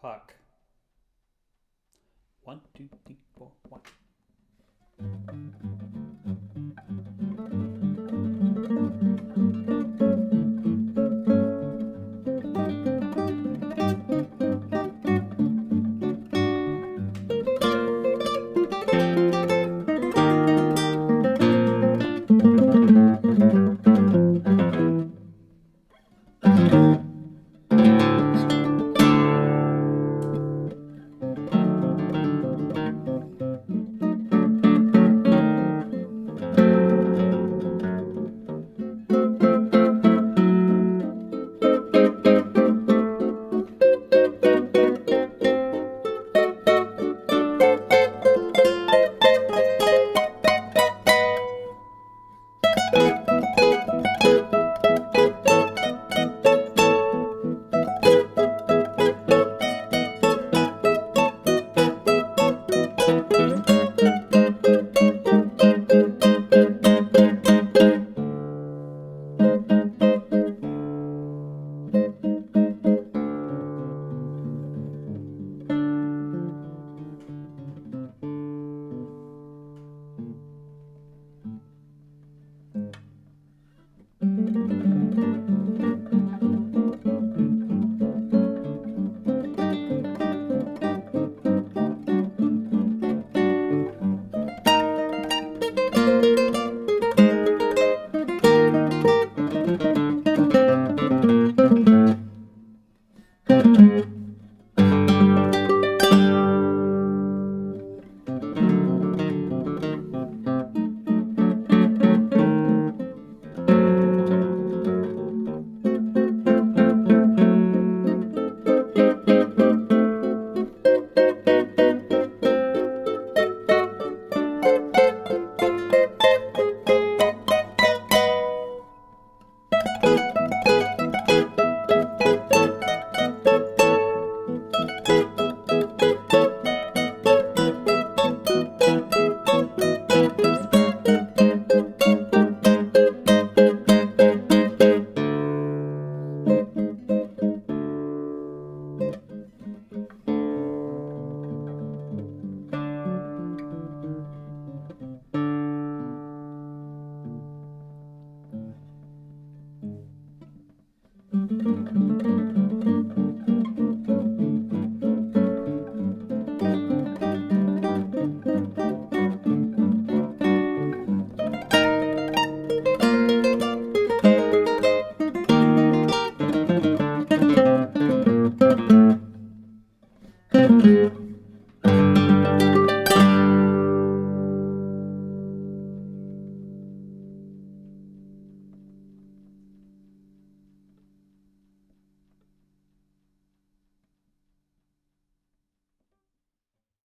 Puck. One, two, three, four, one. Música